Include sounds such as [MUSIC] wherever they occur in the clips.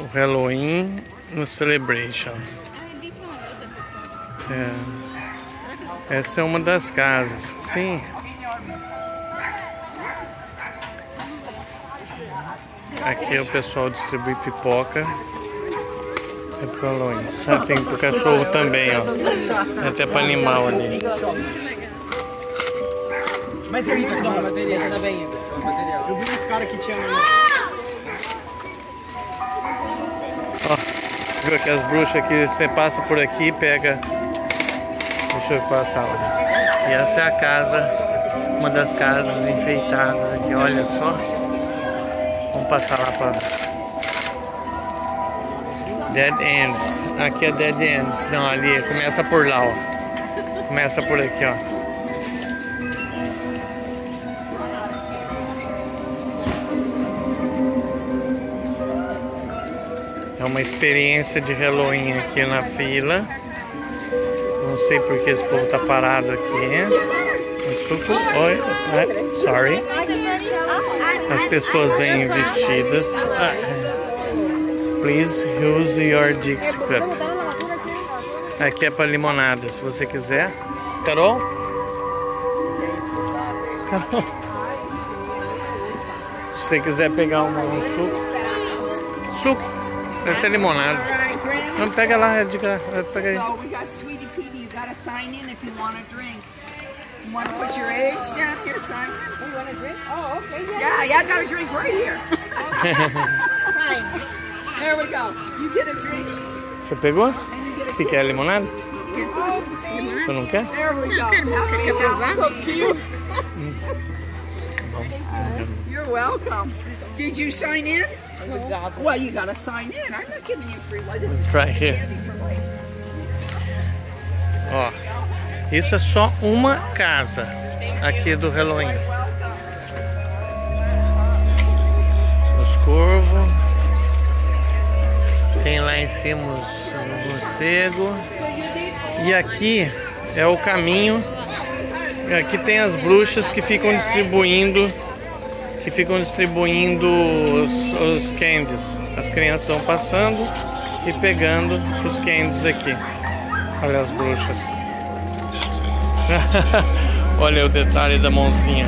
o Halloween no Celebration. É. Essa é uma das casas, sim. Aqui o pessoal distribui pipoca. É pro Halloween. Ah, tem pro cachorro também, ó. Até pra animal ali. Mas aí, tá a bateria, tá bem. Eu vi uns caras que tinham. Ó, viu aqui as bruxas que você passa por aqui pega. Deixa eu passar lá. E essa é a casa, uma das casas enfeitadas aqui, olha só. Vamos passar lá para Dead Ends. Aqui é Dead Ends. Não, ali começa por lá, ó. Começa por aqui, ó. É uma experiência de Halloween aqui na fila. Não sei porque esse povo tá parado aqui. Desculpa. Oi. Ah, sorry. As pessoas vêm vestidas. Ah, please use your Dixie Cup. Aqui é para limonada, se você quiser. Carol? Carol? Se você quiser pegar um suco. Suco. Deve ser limonada. Não, pega lá, é de graça. Pega aí. So we got Sweetie Petey. You got to sign in if you want a drink. You want to put your age down here, sign in. You want a drink? Oh, okay. Yeah, yeah, I got a drink right here. Fine. There we go. You get a drink Você pegou? O que, que é limonada? Você não quer? Quero, mas quer provar? So cute. You're welcome. Did you sign in? Well, you got to sign in. I'm not giving you free. Well, this is Try here. Ó, isso é só uma casa aqui do Halloween. Os corvos. Tem lá em cima os morcego. E aqui é o caminho. Aqui tem as bruxas que ficam distribuindo que ficam distribuindo os, os candies. As crianças vão passando e pegando os candies aqui. Olha as bruxas. [LAUGHS] Olha o detalhe da mãozinha.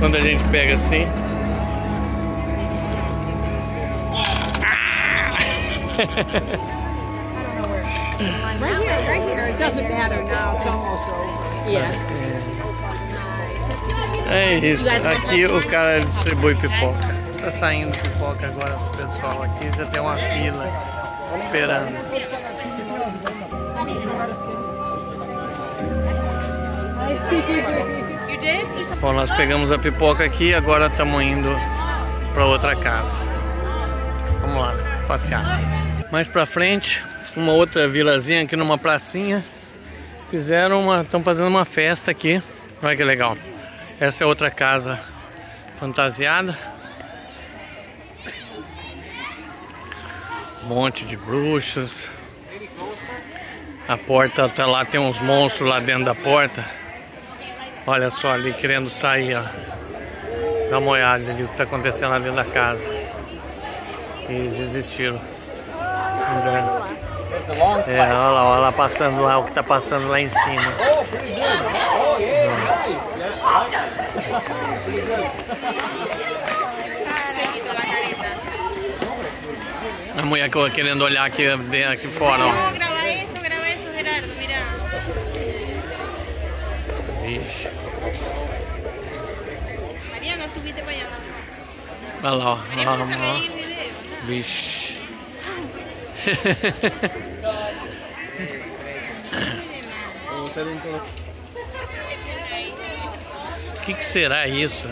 Quando a gente pega assim. [LAUGHS] Right here, right here. It doesn't matter now. It's almost over. Yeah. É isso. Aqui o cara distribui pipoca. Tá saindo pipoca agora pro pessoal aqui. Já tem uma fila esperando. Bom, nós pegamos a pipoca aqui agora estamos indo para outra casa. Vamos lá, passear. Mais pra frente, uma outra vilazinha aqui numa pracinha. Fizeram uma, estão fazendo uma festa aqui. Olha que legal. Essa é outra casa fantasiada. Um monte de bruxas. A porta tá lá, tem uns monstros lá dentro da porta. Olha só ali querendo sair, ó. Dá uma olhada ali o que está acontecendo lá dentro da casa. Eles desistiram. É, olha lá, olha lá passando lá, o que está passando lá em cima. A mulher que- querendo olhar aqui, aqui fora, ó. No, graba eso, graba eso, Gerardo, mira. Vixe. Mariana, subite para allá. Olha lá, ó. Olha vamos lá, ó. el video. Vixe. [LAUGHS] O que, que será isso?